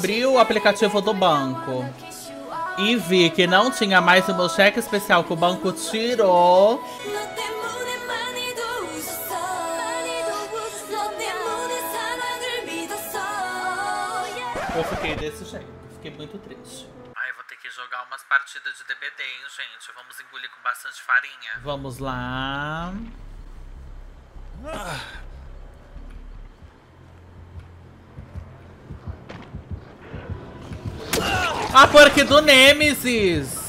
Abri o aplicativo do banco e vi que não tinha mais o meu cheque especial que o banco tirou. Eu fiquei desse jeito, fiquei muito triste. Ai, vou ter que jogar umas partidas de DBD, hein, gente? Vamos engolir com bastante farinha. Vamos lá. A porca do Nemesis!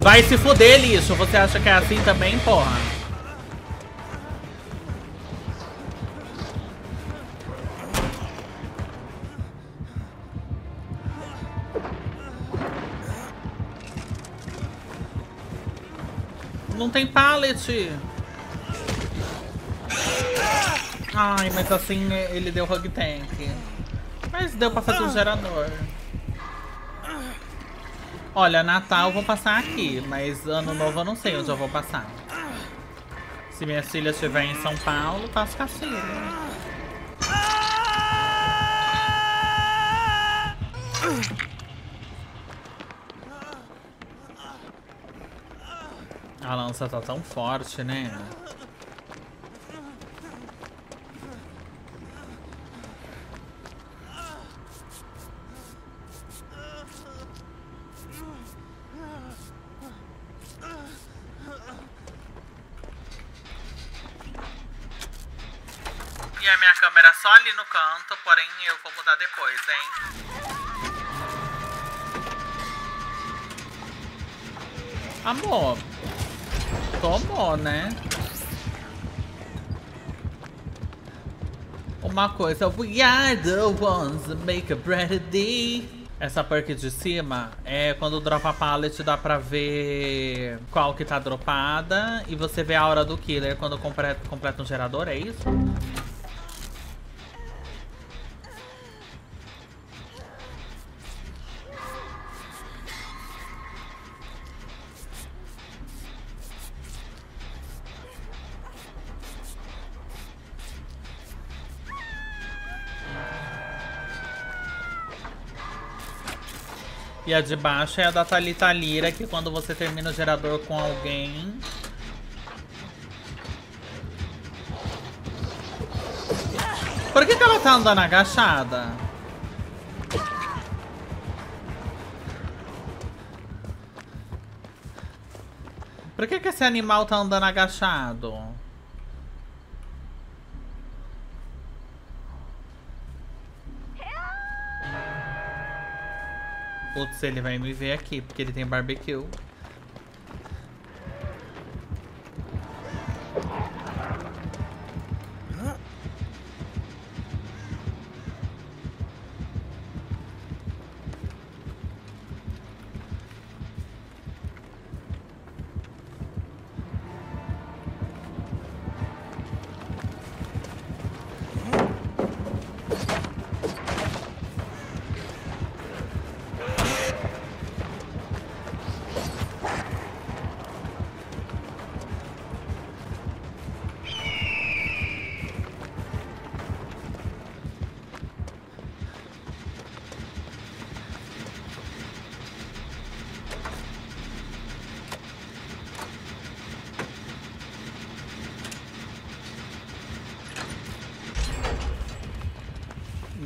Vai se fuder, lixo. Você acha que é assim também, porra? Tem pallet. Ai, mas assim ele deu hug tank. Mas deu pra fazer o gerador. Olha, Natal eu vou passar aqui, mas Ano Novo eu não sei onde eu vou passar. Se minha filha estiver em São Paulo, passo com a filha. A lança tá tão forte, né? E a minha câmera só ali no canto, porém eu vou mudar depois, hein? Amor, né? Uma coisa, we are the ones that make a day. Essa perk de cima é quando dropa pallet dá pra ver qual que tá dropada e você vê a hora do killer quando completa, completa um gerador, é isso? E a de baixo é a da Thalita Lira, que quando você termina o gerador com alguém... Por que, que ela tá andando agachada? Por que, que esse animal tá andando agachado? Putz, ele vai me ver aqui, porque ele tem barbecue.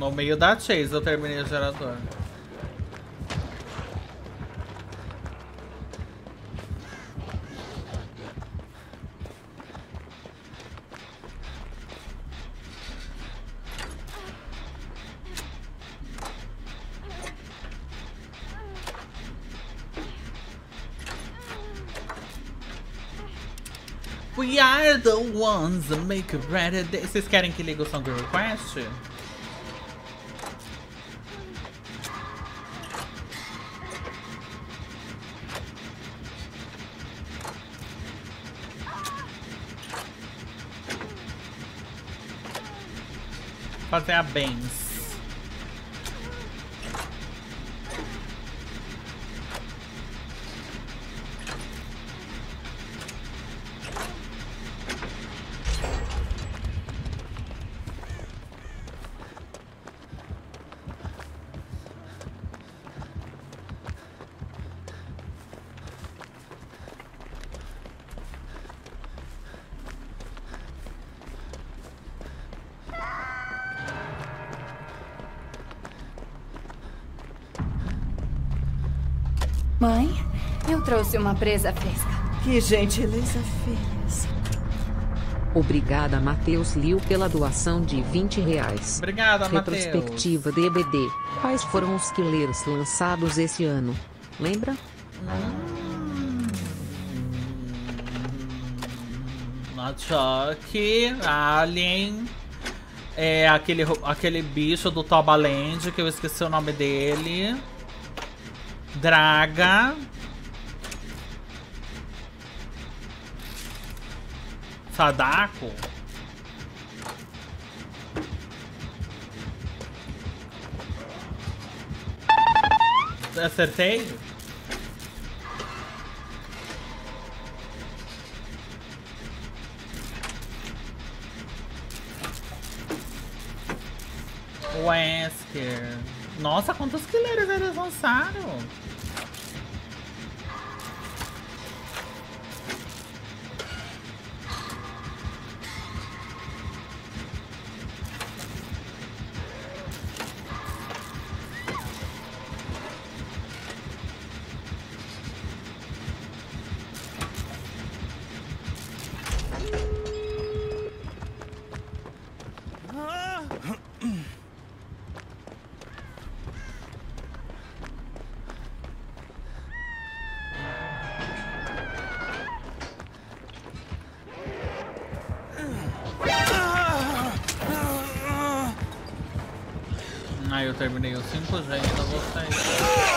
No meio da chase eu terminei o gerador. We are the ones that make day. Vocês querem que ligue o Song Request? Fazer a Benz. Trouxe uma presa fresca. Que gentileza, filhas. Obrigada, Matheus Liu, pela doação de 20 reais. Obrigada, Matheus. Retrospectiva DBD. Quais foram os killers lançados esse ano? Lembra? Chuck, Alien, é aquele, aquele bicho do Tobaland, que eu esqueci o nome dele. Draga. Sadako. Acertei? Wesker. Nossa, quantos killers eles lançaram? Eu terminei os 5 já ainda vou sair.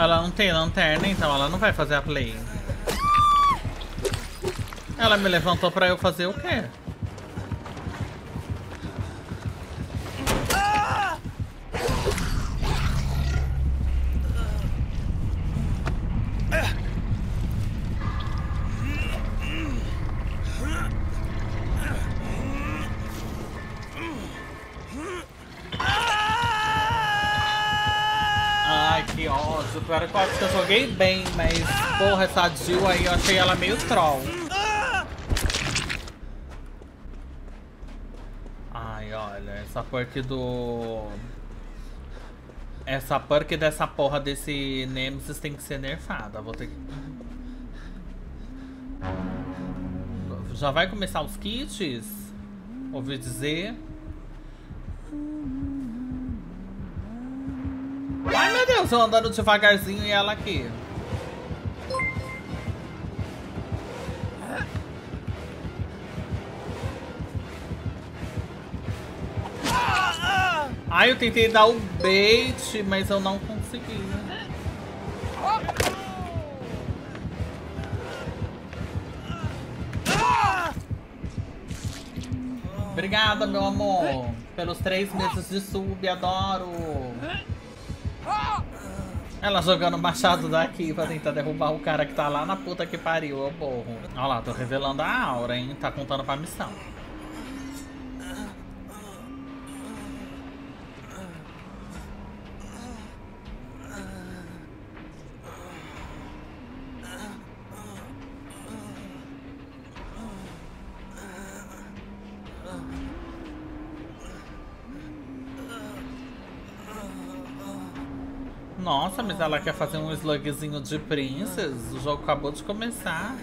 Ela não tem lanterna, então ela não vai fazer a play. Ela me levantou pra eu fazer o quê? Eu acho que eu joguei bem, mas porra, essa Jill aí eu achei ela meio troll. Ai, olha, essa perk do... Essa perk dessa porra desse Nemesis tem que ser nerfada. Vou ter que... Já vai começar os kits? Ouvi dizer. Ai meu Deus, eu andando devagarzinho e ela aqui. Ai, eu tentei dar o bait, mas eu não consegui. Obrigada, meu amor, pelos três meses de sub, adoro. Ela jogando machado daqui pra tentar derrubar o cara que tá lá na puta que pariu, ô borro. Olha lá, tô revelando a aura, hein? Tá contando pra missão. Nossa, mas ela quer fazer um slugzinho de princess? O jogo acabou de começar.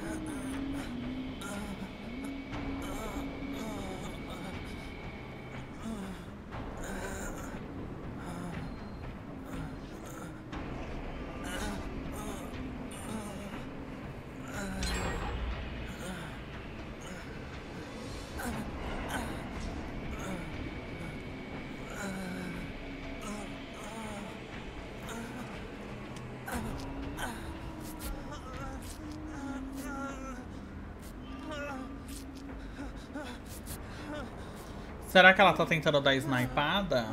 Será que ela tá tentando dar snipada?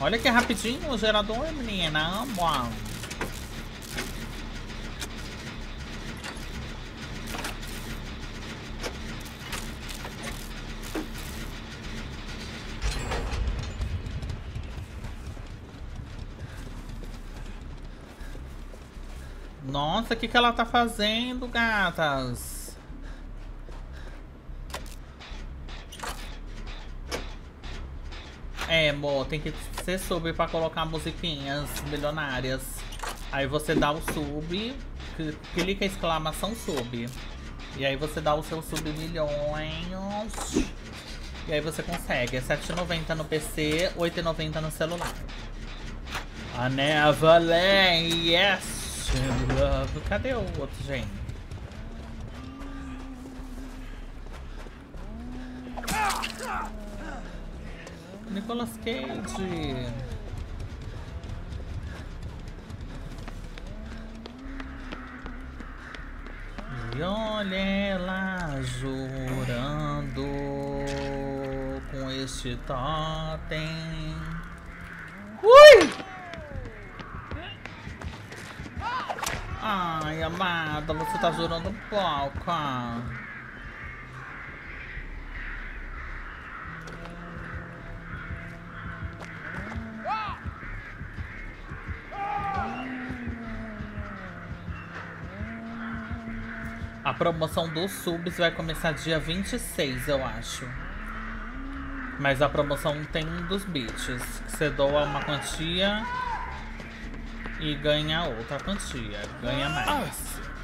Olha que rapidinho o gerador, menina. Uau. Nossa, o que, que ela tá fazendo, gatas? É, amor, tem que ser sub pra colocar musiquinhas milionárias. Aí você dá o sub, clica exclamação sub. E aí você dá o seu sub milhões. E aí você consegue. É 7,90 no PC, 8,90 no celular. A Neverland, yes! Cadê o outro, gente? Nicolas Cage. E olha ela jurando com este totem. Ai, amada, você tá jurando um pouco. A promoção dos subs vai começar dia 26, eu acho. Mas a promoção tem um dos beats. Você doa uma quantia e ganha outra quantia, ganha mais. Alerta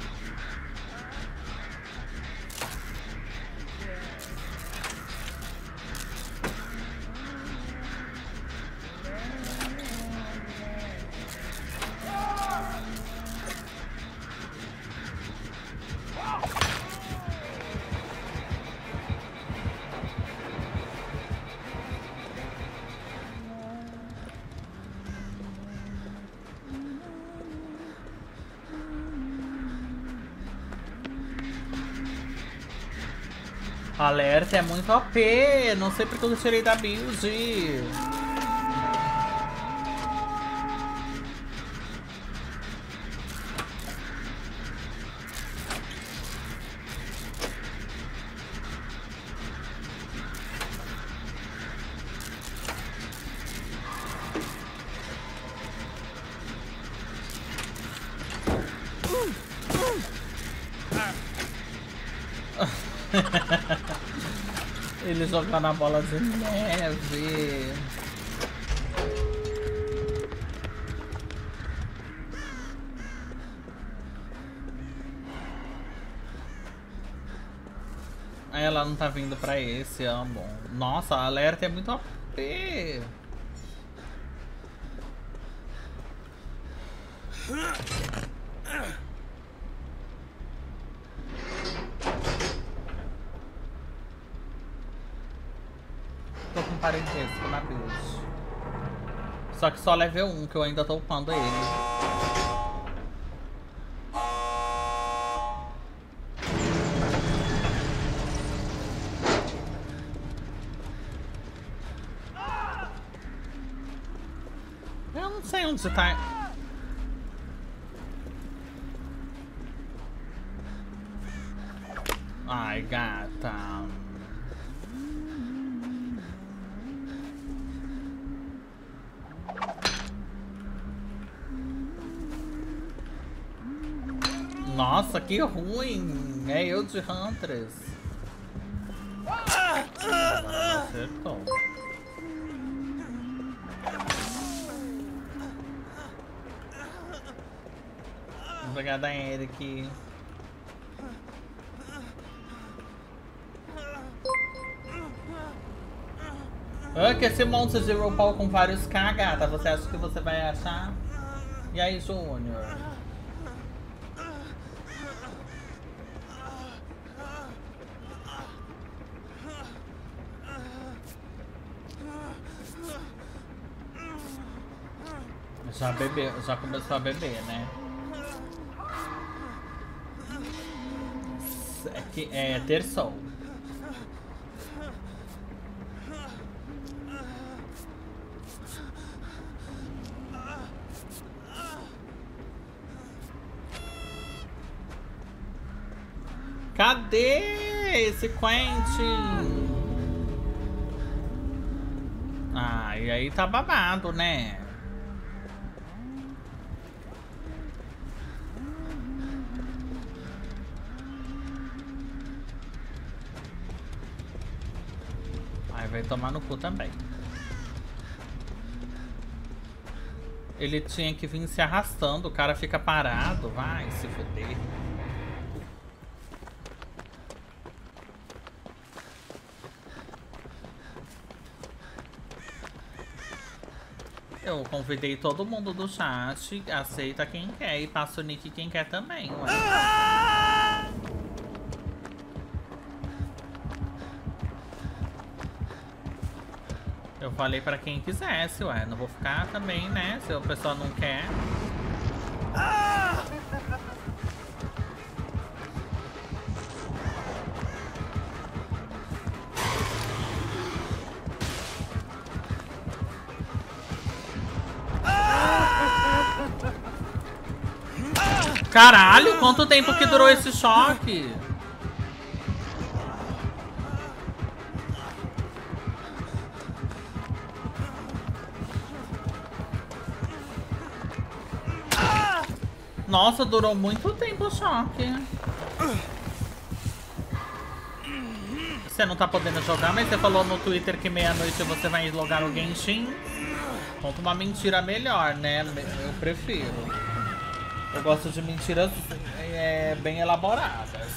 é muito OP, não sei porque eu tirei da build. Ele joga na bola de neve. Ela não tá vindo pra esse, amo. Nossa, a alerta é muito OP. parentesco na build. Só que só level 1, que eu ainda tô upando ele. Eu não sei onde você tá. Ai, gata. Nossa, que ruim! É eu de Huntress. Acertou. Obrigada, Eric. Ah, que esse monstro de RuPaul com vários gata. Você acha que você vai achar? E aí, Júnior? Já bebeu, já começou a beber, né? É, que, é terçou. Cadê esse Quentin? Ah, e aí tá babado, né? Aí vai tomar no cu também. Ele tinha que vir se arrastando, o cara fica parado, vai se fuder. Eu convidei todo mundo do chat, aceita quem quer e passa o nick quem quer também, ué. Falei pra quem quisesse, ué. Não vou ficar também, né? Se a pessoa não quer. Caralho, quanto tempo que durou esse choque? Nossa, durou muito tempo o choque. Você não tá podendo jogar, mas você falou no Twitter que meia-noite você vai logar o Genshin. Conta uma mentira melhor, né? Eu prefiro. Eu gosto de mentiras é, bem elaboradas.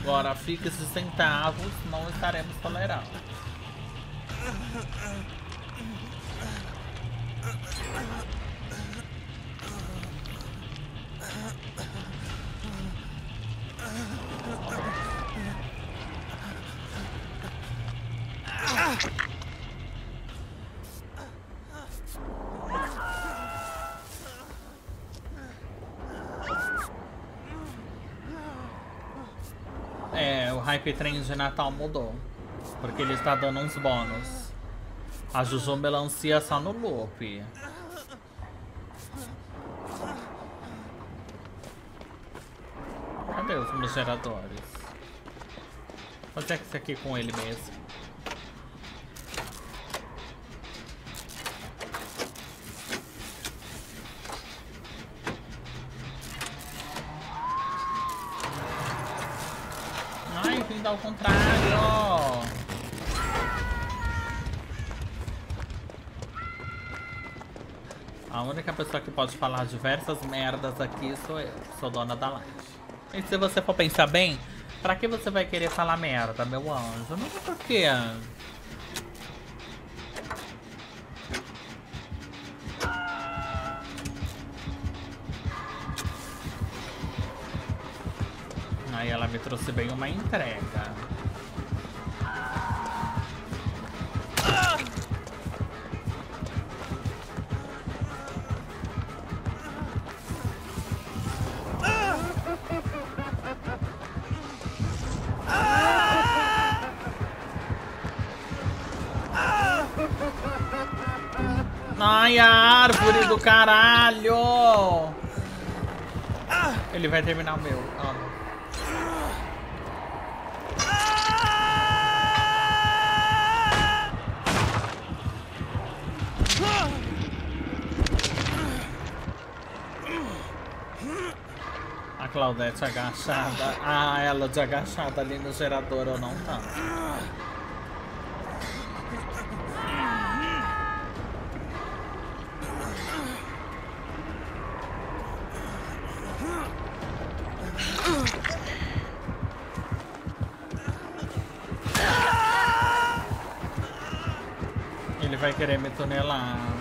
Agora, fique esses centavos, não estaremos tolerando. É, o Train de Natal mudou. Porque ele está dando uns bônus. A Juju melancia só no loop. Cadê os meus geradores? Vou fazer isso aqui com ele mesmo. Ao contrário! A única pessoa que pode falar diversas merdas aqui sou eu, sou dona da live. E se você for pensar bem, pra que você vai querer falar merda, meu anjo? Não sei por ela me trouxe bem uma entrega. Ai, a árvore do caralho! Ele vai terminar o meu. Claudete agachada. Ah, ela de agachada ali no gerador ou não tá. Ele vai querer me tunelar.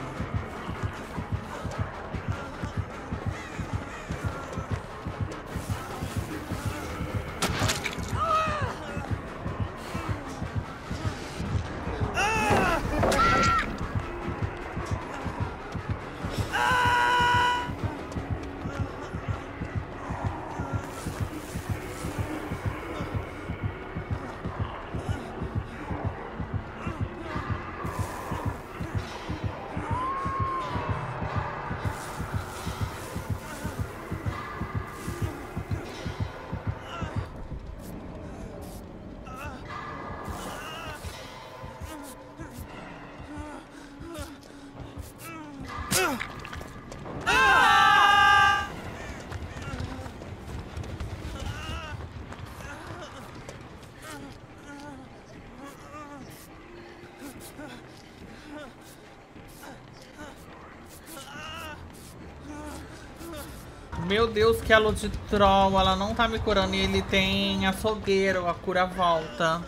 Meu Deus, que elo de troll. Ela não tá me curando. E ele tem açougueiro. A cura volta.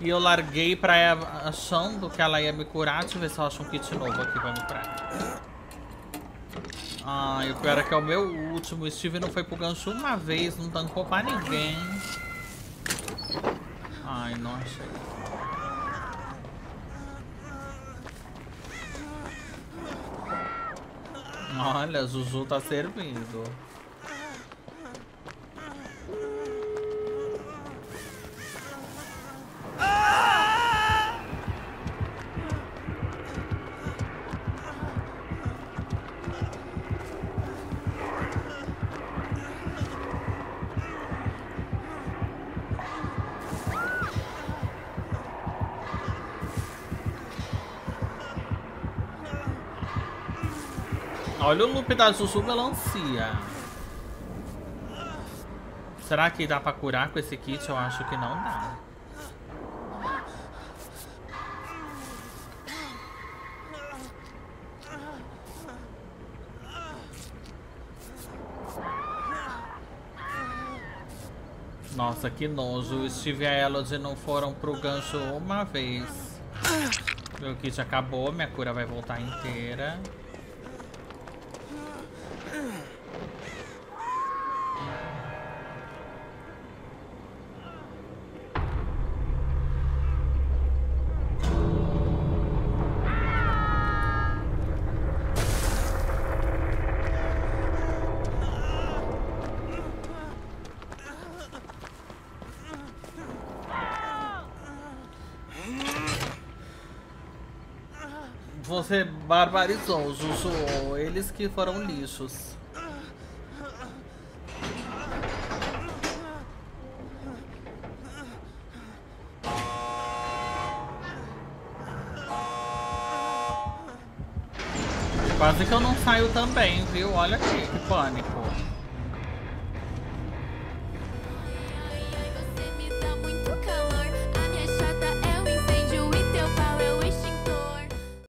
E eu larguei pra ela achando que ela ia me curar. Deixa eu ver se eu acho um kit novo aqui pra me curar. Ai, o pior é que é o meu último. O Steve não foi pro gancho uma vez. Não tancou pra ninguém. Ai, não achei. Olha, Juju tá servindo. Olha o loop da Zuzu Melancia. Será que dá pra curar com esse kit? Eu acho que não dá. Nossa, que nojo. O Steve e a Elodie não foram pro gancho uma vez. Meu kit acabou, minha cura vai voltar inteira. Você barbarizou, Zuzu. Eles que foram lixos. Quase que eu não saio também, viu? Olha aqui, que pânico.